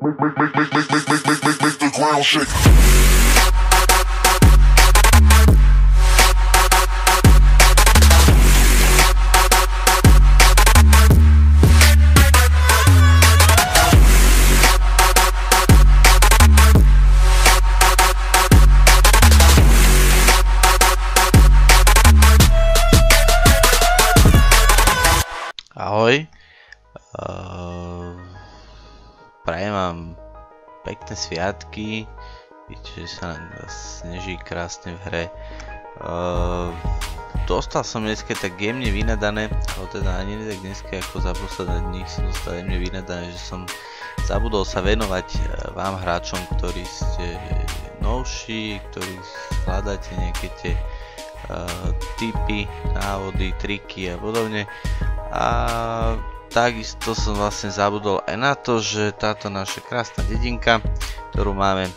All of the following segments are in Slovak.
Make, make, make, make, make, make, make, make, make, the ground shake. Ahoj. Uh, prajem vám pekné sviatky. Vidíte, že sa sneží krásne v hre. Uh, dostal som dneska tak jemne vynadané, ale teda ani tak dneska ako za posledné dní som dostal jemne vynadané, že som zabudol sa venovať eh, vám hráčom, ktorí ste novší, ktorí hľadáte nejaké tie uh, tipy, návody, triky a podobne. A takisto som vlastne zabudol aj na to, že táto naša krásna dedinka, ktorú máme,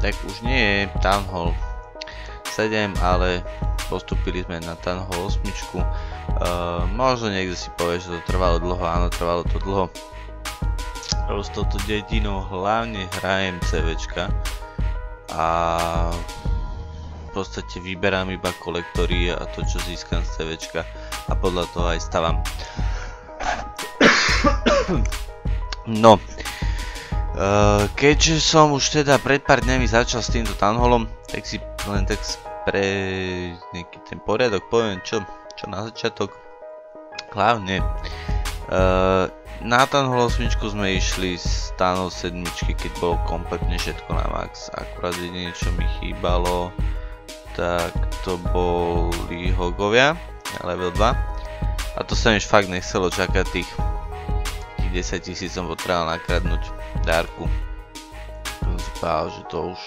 tak už nie je Town Hall 7, ale postupili sme na Town Hall 8. Uh, možno niekto si povie, že to trvalo dlho, áno, trvalo to dlho. S touto dedinou hlavne hrajem CVčka a v podstate vyberám iba kolektory a to čo získam z CVčka a podľa toho aj stavam. No, Uh, keďže som už teda pred pár dňami začal s týmto townhallom, tak si len tak pre nejaký ten poriadok poviem čo, čo na začiatok. Hlavne, uh, na townhall 8 sme išli z townhall 7, keď bolo kompletne všetko na max, akurát jedine čo mi chýbalo, tak to boli hogovia, level 2. A to sa mi fakt nechcelo čakať tých 10 tisíc som potreboval nakradnúť Darku. Som si povedal, že to už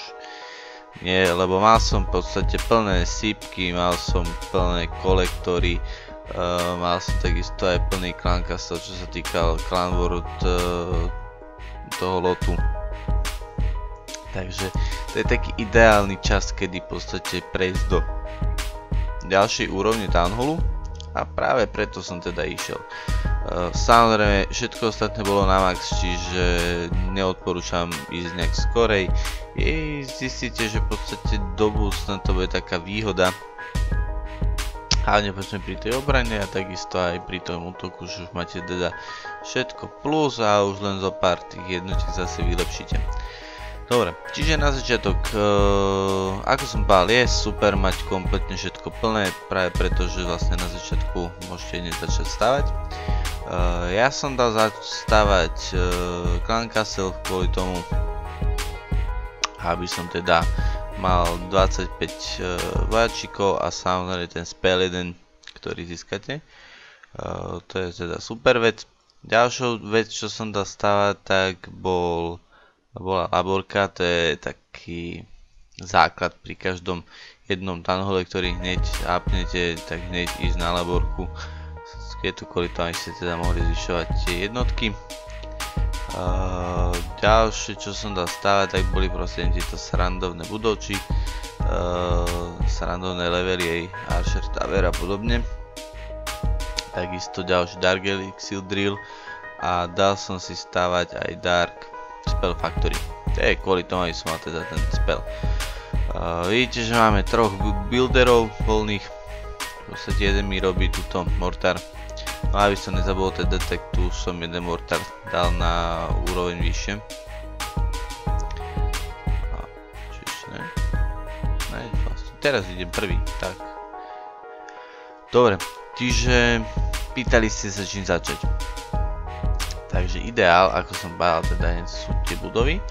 nie, lebo mal som v podstate plné sípky, mal som plné kolektory, uh, mal som takisto aj plný clan castle, čo sa týkal clan world uh, toho lotu. Takže to je taký ideálny čas, kedy v podstate prejsť do ďalšej úrovne Townhallu a práve preto som teda išiel. Uh, samozrejme, všetko ostatné bolo na max, čiže neodporúčam ísť nejak skorej. Je, zistíte, že v podstate do budúcna to bude taká výhoda. Hlavne počne pri tej obrane a takisto aj pri tom útoku, že už máte teda všetko plus a už len zo pár tých jednotiek zase vylepšíte. Dobre, čiže na začiatok, uh, ako som bál, je super mať kompletne všetko plné, práve preto, že vlastne na začiatku môžete hneď začať stavať. Uh, ja som dal stavať uh, Clan Castle kvôli tomu, aby som teda mal 25 uh, a samozrejme ten spell jeden, ktorý získate. To je teda super vec. Ďalšou vec, čo som dal stavať, tak bol bola laborka, to je taký základ pri každom jednom tanhole, ktorý hneď apnete, tak hneď ísť na laborku. Je to kvôli tomu, aby ste teda mohli zvyšovať tie jednotky. Ďalšie, čo som dal stavať, tak boli proste tieto srandovné budovči, uh, srandovné levely, aj Archer Tower a podobne. Takisto ďalší Dark Elixir Drill a dal som si stavať aj Dark Spell Factory. To je kvôli tomu, aby som mal teda ten spell. Uh, vidíte, že máme troch builderov voľných. V podstate jeden mi robí túto mortar. No aby som nezabol ten detect, tu som jeden mortar dal na úroveň vyššie. Vlastne. Teraz idem prvý, tak. Dobre, čiže pýtali ste sa čím začať. Takže ideál, ako som povedal, teda sú tie budovy.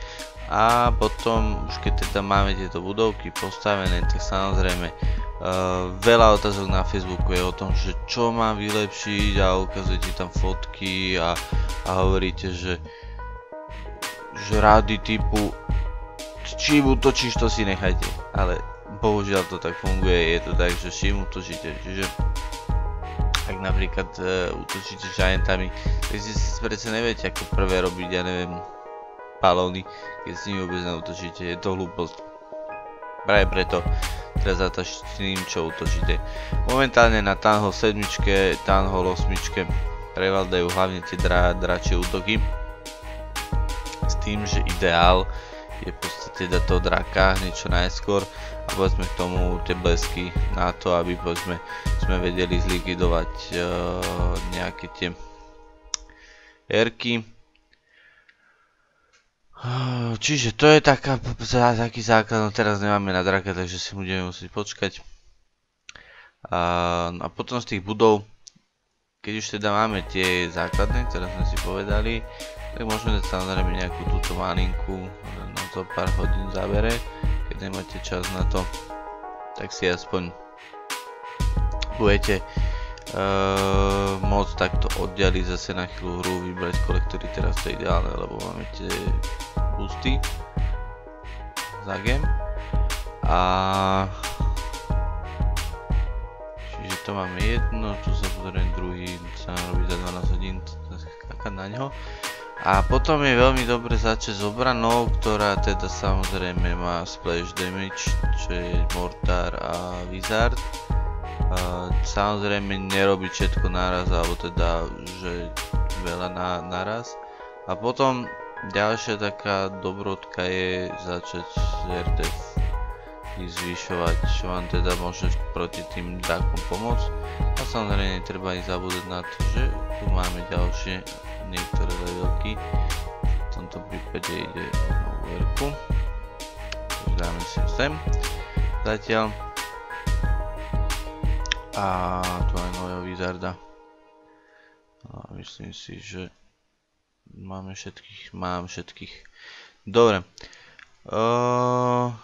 A potom, už keď teda máme tieto budovky postavené, tak samozrejme uh, veľa otázok na Facebooku je o tom, že čo mám vylepšiť a ukazujete tam fotky a, a hovoríte, že, že rady typu čím utočíš, to si nechajte. Ale bohužiaľ to tak funguje, je to tak, že čím utočíte. Čiže ak napríklad uh, útočíte giantami, tak si predsa neviete ako prvé robiť, ja neviem, balóny, keď s nimi vôbec neútočíte, je to hlúposť. Práve preto teraz zatačte tým, čo útočíte. Momentálne na Townhall 7, Townhall 8 prevaldajú hlavne tie dra, dračie útoky. S tým, že ideál je v podstate dať toho draka niečo najskôr a povedzme k tomu tie blesky na to, aby povedzme sme vedeli zlikvidovať uh, nejaké tie erky. Čiže to je taká, taký základ, no teraz nemáme na draka, takže si budeme musieť počkať. A, a potom z tých budov, keď už teda máme tie základné, ktoré sme si povedali, tak môžeme samozrejme nejakú túto malinku, na to pár hodín zabere, keď nemáte čas na to, tak si aspoň budete uh, môcť takto oddialiť zase na chvíľu hru, vybrať kolektory, teraz to je ideálne, lebo máme tie boosty za game. A čiže to máme jedno, čo sa pozriem druhý, sa robí za 12 hodín, skákať na neho. A potom je veľmi dobre začať s obranou, ktorá teda samozrejme má splash damage, čo je Mortar a Wizard. Samozrejme nerobiť všetko naraz, alebo teda, že veľa na, naraz. A potom ďalšia taká dobrotka je začať s RTF ich zvyšovať, čo vám teda môže proti tým drakom pomôcť. A samozrejme netreba ich zabúdať na to, že tu máme ďalšie niektoré levelky. V tomto prípade ide o novú erku. Dáme si sem. Zatiaľ. A tu aj nového wizarda. A myslím si, že máme všetkých, mám všetkých. Dobre. Uh,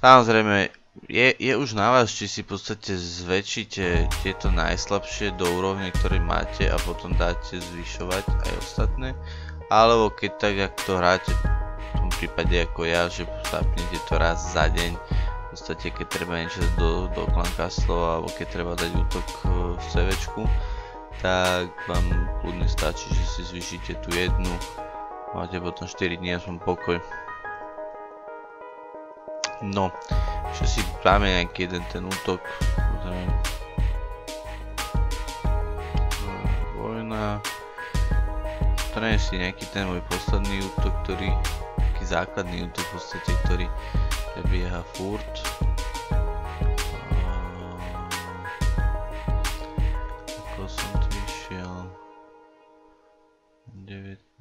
samozrejme, je, je už na vás, či si v podstate zväčšíte tieto najslabšie do úrovne, ktoré máte a potom dáte zvyšovať aj ostatné. Alebo keď tak, ak to hráte v tom prípade ako ja, že zapnete to raz za deň, v podstate keď treba niečo do, do klankastlov alebo keď treba dať útok e, v CVčku, tak vám kľudne stačí, že si zvyšíte tú jednu, máte potom 4 dní aspoň pokoj. No, ešte si dáme nejaký jeden ten útok. Vojna. Dostanem si nejaký ten môj posledný útok, ktorý, taký základný útok v podstate, ktorý prebieha furt. Ako som tu išiel? 19.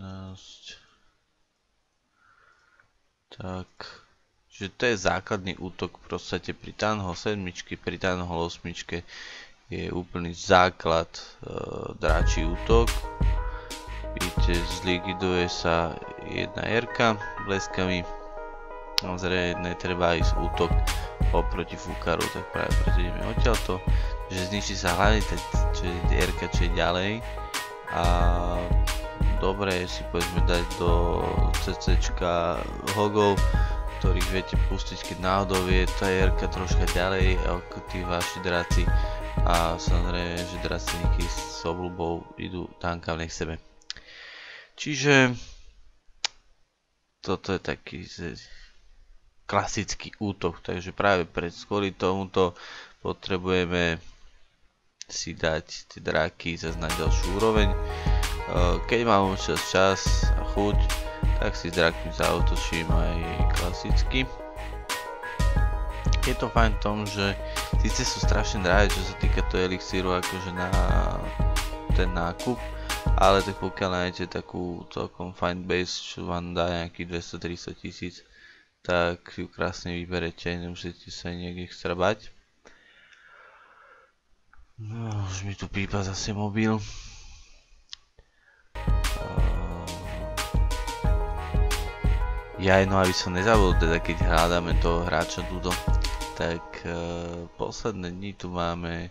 Tak. Čiže to je základný útok v podstate pri Tanhol 7, pri Tanhol 8 je úplný základ e, dráčí útok. Vidíte, zlikviduje sa jedna jerka bleskami. Samozrejme, netreba ísť útok oproti fúkaru, tak práve preto ideme odtiaľto. Že zničí sa hlavne tá jerka, čo je ďalej. A dobre si povedzme dať do CCčka hogov, ktorých viete pustiť, keď náhodou je tá jerka troška ďalej ako tí vaši draci a samozrejme, že draceníky s obľubou idú tam kam sebe. Čiže toto je taký klasický útok, takže práve pred kvôli tomuto potrebujeme si dať tie dráky zase na ďalšiu úroveň. Keď mám čas, čas a chuť, tak si s drakmi zautočím aj klasicky. Je to fajn v tom, že síce sú strašne drahé, čo sa týka toho elixíru akože na ten nákup, ale tak pokiaľ nájdete takú celkom fine base, čo vám dá nejakých 200-300 tisíc, tak ju krásne vyberete, nemusíte sa niekde extra bať. No, už mi tu pípa zase mobil. Ja no aby som nezabudol, teda keď hľadáme toho hráča Dudo, tak uh, posledné dni tu máme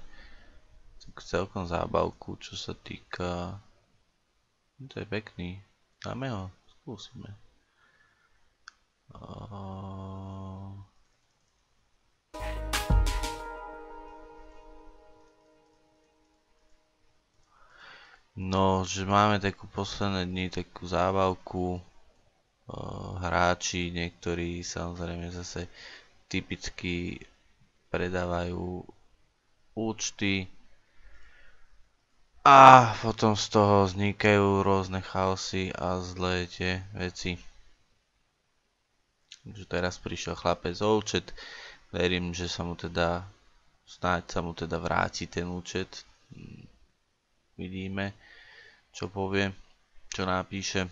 celkom zábavku, čo sa týka... No, to je pekný. Dáme ho? Skúsime. Uh... No, že máme takú posledné dni, takú zábavku, hráči, niektorí samozrejme zase typicky predávajú účty A potom z toho vznikajú rôzne chaosy a zlé tie veci. Takže teraz prišiel chlapec o účet. Verím, že sa mu teda, snáď sa mu teda vráti ten účet. Vidíme, čo povie, čo napíše.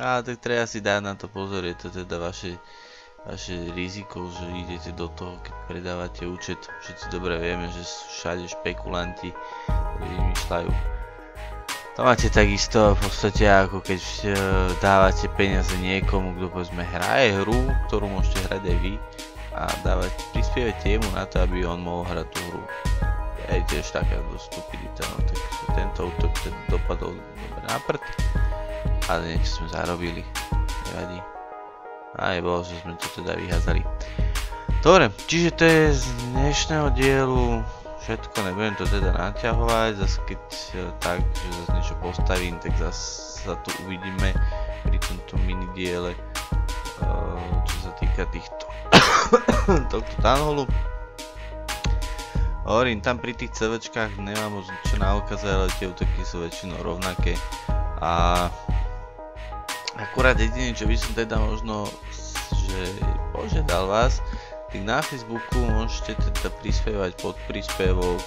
A tak treba si dať na to pozor, je to teda vaše, vaše riziko, že idete do toho, keď predávate účet. Všetci dobre vieme, že sú všade špekulanti, vymýšľajú. To máte takisto v podstate ako keď e, dávate peniaze niekomu, kto povedzme hraje hru, ktorú môžete hrať aj vy a dávať, prispievate jemu na to, aby on mohol hrať tú hru. Je tiež taká stupidita, no tak tento útok dopadol dobre na prd, ale niečo sme zarobili, nevadí. Aj bolo, že sme to teda vyházali. Dobre, čiže to je z dnešného dielu všetko, nebudem to teda naťahovať, zase keď e, tak, že zase niečo postavím, tak zase sa tu uvidíme pri tomto mini diele, e, čo sa týka týchto tohto tanholu. Hovorím, tam pri tých CVčkách nemám moc čo na okaze, ale tie útoky sú väčšinou rovnaké a akurát jediné, čo by som teda možno že požiadal vás, tak na Facebooku môžete teda prispievať pod príspevok e,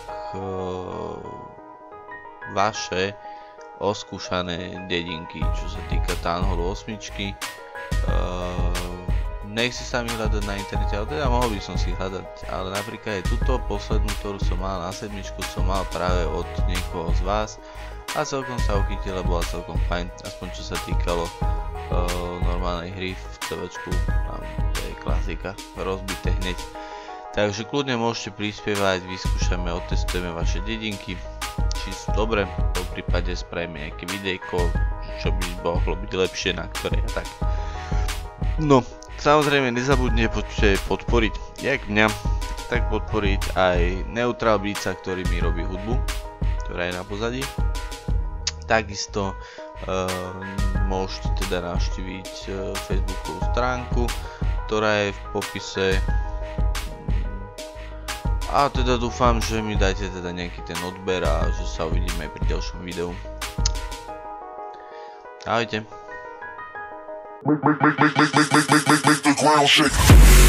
vaše oskúšané dedinky, čo sa týka Townhallu 8. E, nech si sami hľadať na internete, ale teda mohol by som si hľadať, ale napríklad aj túto poslednú, ktorú som mal na sedmičku, som mal práve od niekoho z vás a celkom sa uchytila, bola celkom fajn, aspoň čo sa týkalo uh, normálnej hry v CVčku, klasika, rozbité hneď. Takže kľudne môžete prispievať, vyskúšame, otestujeme vaše dedinky, či sú dobre, po prípade spravíme nejaké videjko, čo by mohlo byť lepšie na ktoré a tak. No, samozrejme nezabudnite podporiť jak mňa, tak podporiť aj Neutral Beatsa, ktorý mi robí hudbu, ktorá je na pozadí. Takisto môžete teda navštíviť uh, Facebookovú stránku, ktorá je v popise. A teda dúfam, že mi dáte teda nejaký ten odber a že sa uvidíme pri ďalšom videu. Ahojte. Make, make, make, make, make, make, make, make, make the ground shake.